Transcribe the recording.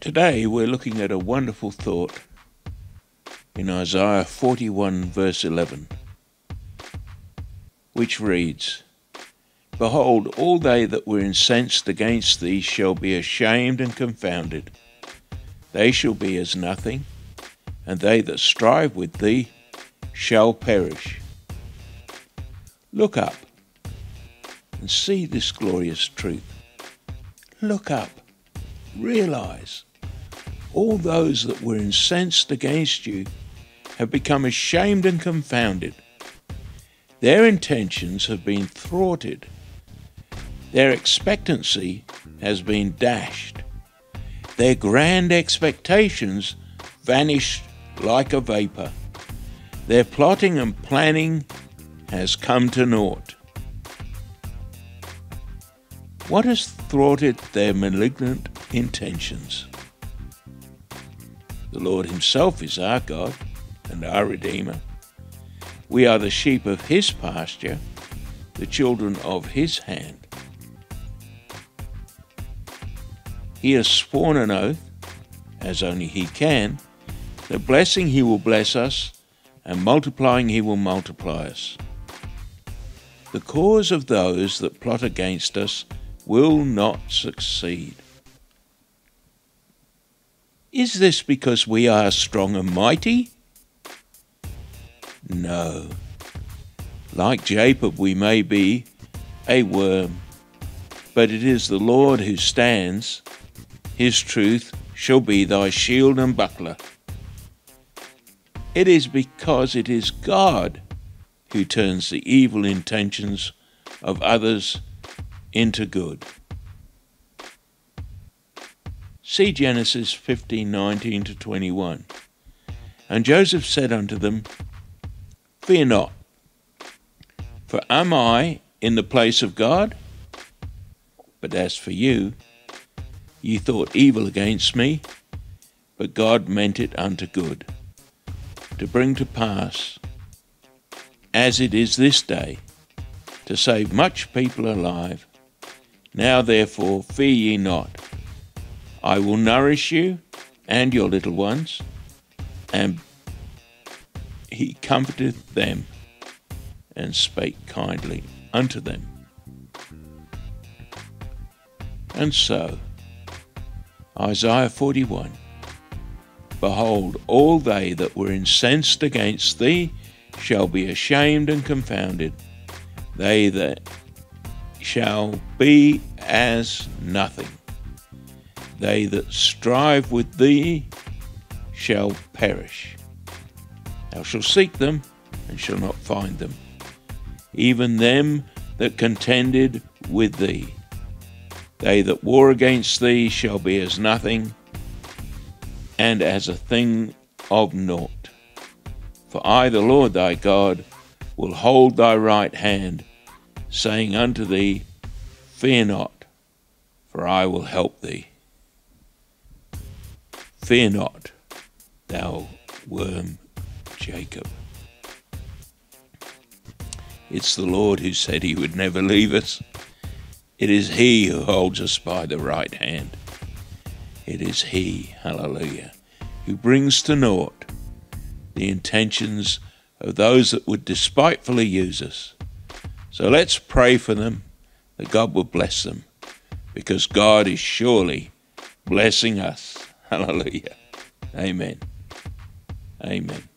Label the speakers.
Speaker 1: Today we're looking at a wonderful thought in Isaiah 41, verse 11, which reads, Behold, all they that were incensed against thee shall be ashamed and confounded. They shall be as nothing, and they that strive with thee shall perish. Look up and see this glorious truth. Look up, realize all those that were incensed against you have become ashamed and confounded. Their intentions have been thwarted. Their expectancy has been dashed. Their grand expectations vanished like a vapor. Their plotting and planning has come to naught. What has thwarted their malignant intentions? The Lord Himself is our God and our Redeemer. We are the sheep of His pasture, the children of His hand. He has sworn an oath, as only He can, that blessing He will bless us, and multiplying He will multiply us. The cause of those that plot against us will not succeed. Is this because we are strong and mighty? No. Like Jacob, we may be a worm, but it is the Lord who stands. His truth shall be thy shield and buckler. It is because it is God who turns the evil intentions of others into good. See Genesis 15 19 to 21. And Joseph said unto them, Fear not, for am I in the place of God? But as for you, ye thought evil against me, but God meant it unto good, to bring to pass as it is this day, to save much people alive. Now therefore fear ye not. I will nourish you and your little ones. And he comforted them and spake kindly unto them. And so, Isaiah 41 Behold, all they that were incensed against thee shall be ashamed and confounded. They that shall be as nothing. They that strive with thee shall perish. Thou shalt seek them and shall not find them, even them that contended with thee. They that war against thee shall be as nothing, and as a thing of naught. For I, the Lord thy God, will hold thy right hand, saying unto thee, Fear not, for I will help thee. Fear not, thou worm Jacob. It's the Lord who said he would never leave us. It is he who holds us by the right hand. It is he, hallelujah, who brings to naught the intentions of those that would despitefully use us. So let's pray for them that God will bless them because God is surely blessing us. Hallelujah. Amen. Amen.